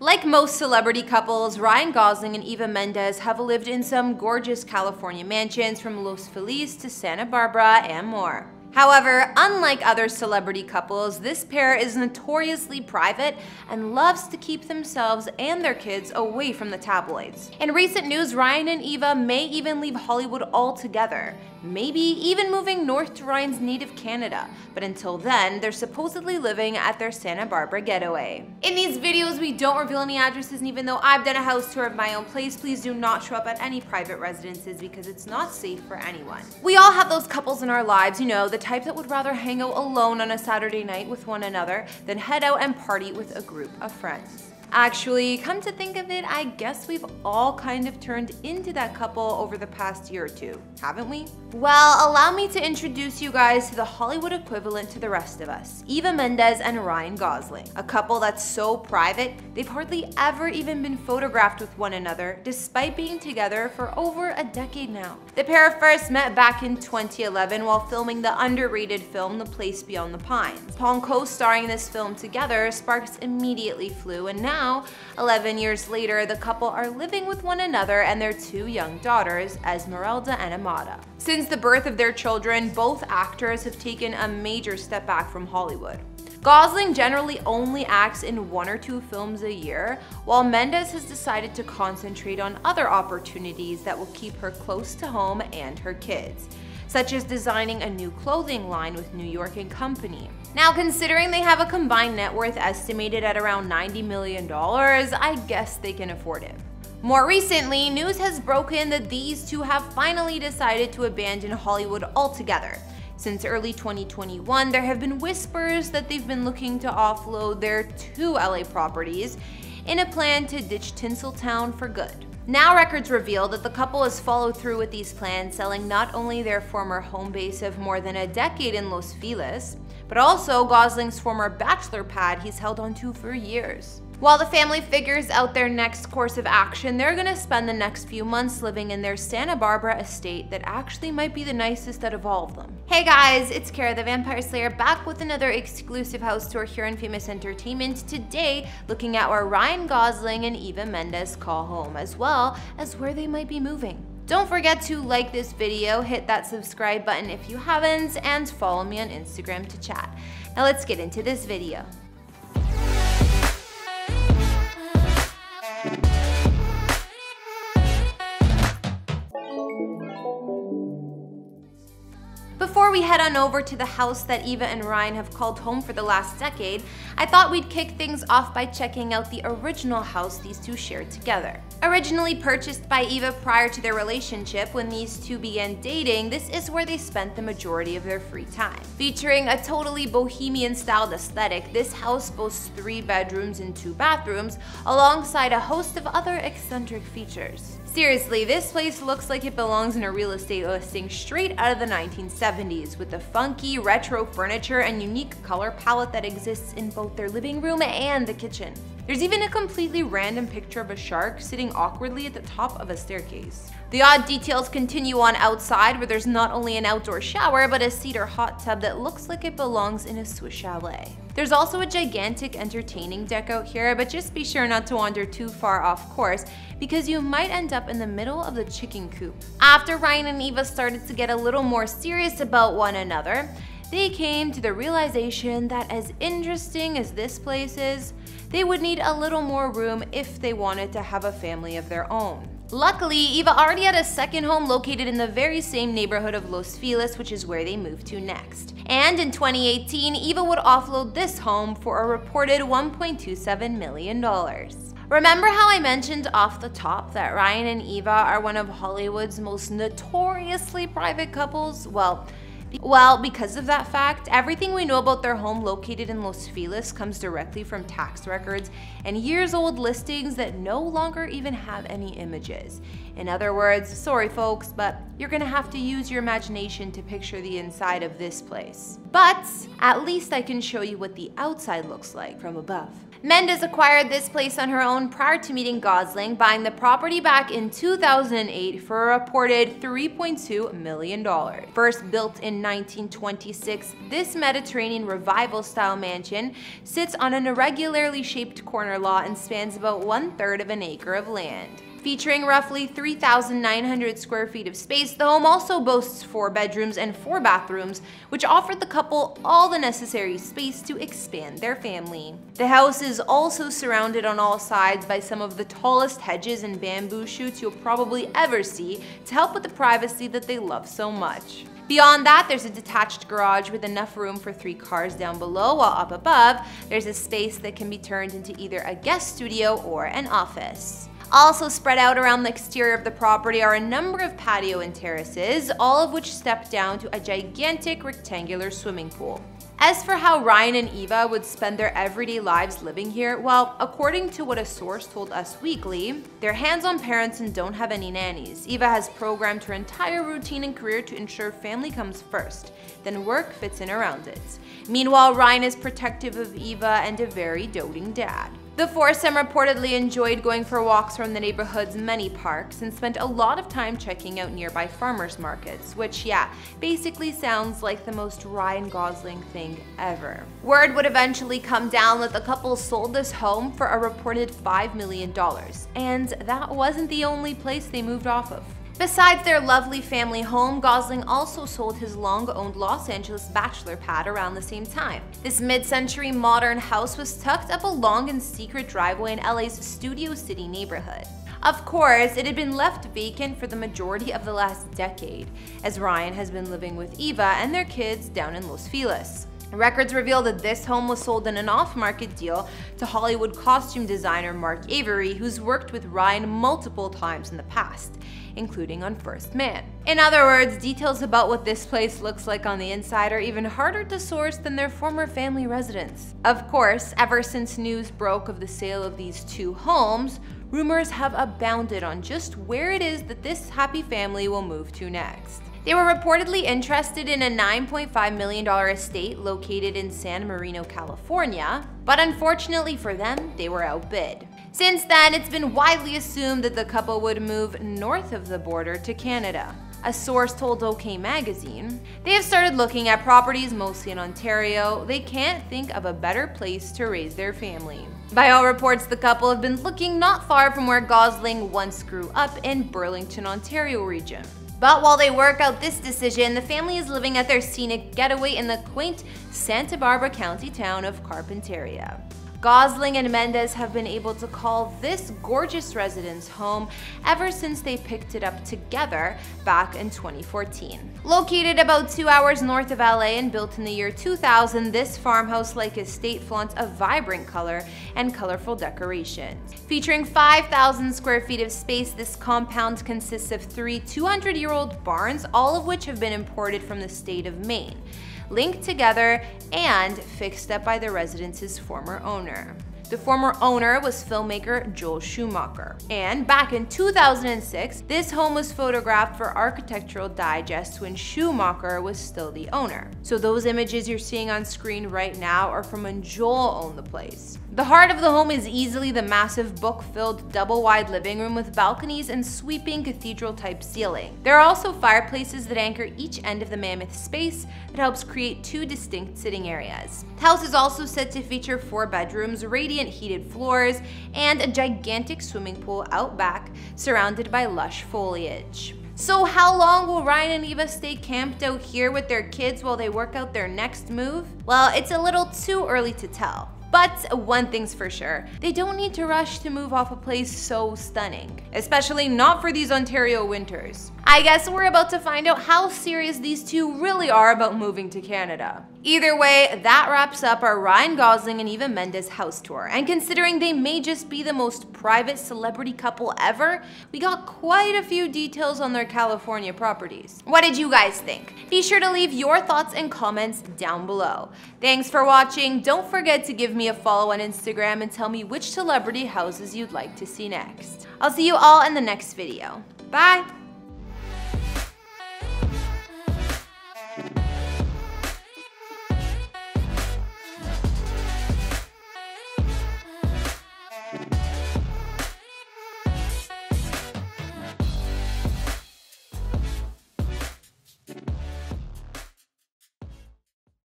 Like most celebrity couples, Ryan Gosling and Eva Mendes have lived in some gorgeous California mansions from Los Feliz to Santa Barbara and more. However, unlike other celebrity couples, this pair is notoriously private and loves to keep themselves and their kids away from the tabloids. In recent news, Ryan and Eva may even leave Hollywood altogether, maybe even moving north to Ryan's native Canada. But until then, they're supposedly living at their Santa Barbara getaway. In these videos, we don't reveal any addresses, and even though I've done a house tour of my own place, please do not show up at any private residences because it's not safe for anyone. We all have those couples in our lives, you know, the type that would rather hang out alone on a Saturday night with one another than head out and party with a group of friends. Actually, come to think of it, I guess we've all kind of turned into that couple over the past year or two, haven't we? Well, allow me to introduce you guys to the Hollywood equivalent to the rest of us, Eva Mendes and Ryan Gosling. A couple that's so private, they've hardly ever even been photographed with one another, despite being together for over a decade now. The pair first met back in 2011 while filming the underrated film The Place Beyond the Pines. Upon co-starring this film together, sparks immediately flew, and now now, 11 years later, the couple are living with one another and their two young daughters, Esmeralda and Amada. Since the birth of their children, both actors have taken a major step back from Hollywood. Gosling generally only acts in one or two films a year, while Mendes has decided to concentrate on other opportunities that will keep her close to home and her kids such as designing a new clothing line with New York & Company. Now, considering they have a combined net worth estimated at around $90 million, I guess they can afford it. More recently, news has broken that these two have finally decided to abandon Hollywood altogether. Since early 2021, there have been whispers that they've been looking to offload their two LA properties in a plan to ditch Tinseltown for good. Now records reveal that the couple has followed through with these plans, selling not only their former home base of more than a decade in Los Feliz, but also Gosling's former bachelor pad he's held onto for years. While the family figures out their next course of action, they're gonna spend the next few months living in their Santa Barbara estate that actually might be the nicest out of all of them. Hey guys, it's Kara the Vampire Slayer back with another exclusive house tour here on Famous Entertainment. Today, looking at where Ryan Gosling and Eva Mendes call home, as well as where they might be moving. Don't forget to like this video, hit that subscribe button if you haven't, and follow me on Instagram to chat. Now let's get into this video. We head on over to the house that Eva and Ryan have called home for the last decade, I thought we'd kick things off by checking out the original house these two shared together. Originally purchased by Eva prior to their relationship when these two began dating, this is where they spent the majority of their free time. Featuring a totally bohemian styled aesthetic, this house boasts three bedrooms and two bathrooms, alongside a host of other eccentric features. Seriously, this place looks like it belongs in a real estate listing straight out of the 1970s with the funky retro furniture and unique color palette that exists in both their living room and the kitchen. There's even a completely random picture of a shark sitting awkwardly at the top of a staircase. The odd details continue on outside where there's not only an outdoor shower, but a cedar hot tub that looks like it belongs in a Swiss chalet. There's also a gigantic entertaining deck out here, but just be sure not to wander too far off course because you might end up in the middle of the chicken coop. After Ryan and Eva started to get a little more serious about one another, they came to the realization that as interesting as this place is, they would need a little more room if they wanted to have a family of their own. Luckily, Eva already had a second home located in the very same neighborhood of Los Feliz, which is where they moved to next. And in 2018, Eva would offload this home for a reported $1.27 million. Remember how I mentioned off the top that Ryan and Eva are one of Hollywood's most notoriously private couples? Well, well, because of that fact, everything we know about their home located in Los Feliz comes directly from tax records and years old listings that no longer even have any images. In other words, sorry folks, but you're gonna have to use your imagination to picture the inside of this place. But at least I can show you what the outside looks like from above. Mendes acquired this place on her own prior to meeting Gosling, buying the property back in 2008 for a reported $3.2 million. First built in 1926, this Mediterranean revival style mansion sits on an irregularly shaped corner lot and spans about one third of an acre of land. Featuring roughly 3,900 square feet of space, the home also boasts four bedrooms and four bathrooms, which offered the couple all the necessary space to expand their family. The house is also surrounded on all sides by some of the tallest hedges and bamboo shoots you'll probably ever see to help with the privacy that they love so much. Beyond that, there's a detached garage with enough room for three cars down below, while up above, there's a space that can be turned into either a guest studio or an office. Also spread out around the exterior of the property are a number of patio and terraces, all of which step down to a gigantic rectangular swimming pool. As for how Ryan and Eva would spend their everyday lives living here, well, according to what a source told Us Weekly, they're hands-on parents and don't have any nannies. Eva has programmed her entire routine and career to ensure family comes first, then work fits in around it. Meanwhile, Ryan is protective of Eva and a very doting dad. The foursome reportedly enjoyed going for walks around the neighborhood's many parks and spent a lot of time checking out nearby farmers markets, which, yeah, basically sounds like the most Ryan Gosling thing ever. Word would eventually come down that the couple sold this home for a reported $5 million, and that wasn't the only place they moved off of. Besides their lovely family home, Gosling also sold his long-owned Los Angeles bachelor pad around the same time. This mid-century modern house was tucked up a long and secret driveway in LA's Studio City neighborhood. Of course, it had been left vacant for the majority of the last decade, as Ryan has been living with Eva and their kids down in Los Feliz. Records reveal that this home was sold in an off-market deal to Hollywood costume designer Mark Avery, who's worked with Ryan multiple times in the past, including on First Man. In other words, details about what this place looks like on the inside are even harder to source than their former family residence. Of course, ever since news broke of the sale of these two homes, rumors have abounded on just where it is that this happy family will move to next. They were reportedly interested in a $9.5 million estate located in San Marino, California, but unfortunately for them, they were outbid. Since then, it's been widely assumed that the couple would move north of the border to Canada. A source told OK Magazine, they have started looking at properties mostly in Ontario. They can't think of a better place to raise their family. By all reports, the couple have been looking not far from where Gosling once grew up in Burlington, Ontario region. But while they work out this decision, the family is living at their scenic getaway in the quaint Santa Barbara County town of Carpinteria. Gosling and Mendes have been able to call this gorgeous residence home ever since they picked it up together back in 2014. Located about two hours north of LA and built in the year 2000, this farmhouse-like estate flaunts a vibrant color and colorful decorations. Featuring 5,000 square feet of space, this compound consists of three 200-year-old barns, all of which have been imported from the state of Maine linked together and fixed up by the residence's former owner. The former owner was filmmaker Joel Schumacher. And back in 2006, this home was photographed for Architectural Digest when Schumacher was still the owner. So those images you're seeing on screen right now are from when Joel owned the place. The heart of the home is easily the massive book-filled double-wide living room with balconies and sweeping cathedral-type ceiling. There are also fireplaces that anchor each end of the mammoth space that helps create two distinct sitting areas. The house is also said to feature four bedrooms, radiant heated floors, and a gigantic swimming pool out back surrounded by lush foliage. So how long will Ryan and Eva stay camped out here with their kids while they work out their next move? Well, it's a little too early to tell. But one thing's for sure, they don't need to rush to move off a place so stunning, especially not for these Ontario winters. I guess we're about to find out how serious these two really are about moving to Canada. Either way, that wraps up our Ryan Gosling and Eva Mendes house tour. And considering they may just be the most private celebrity couple ever, we got quite a few details on their California properties. What did you guys think? Be sure to leave your thoughts and comments down below. Thanks for watching. Don't forget to give me a follow on Instagram and tell me which celebrity houses you'd like to see next. I'll see you all in the next video. Bye!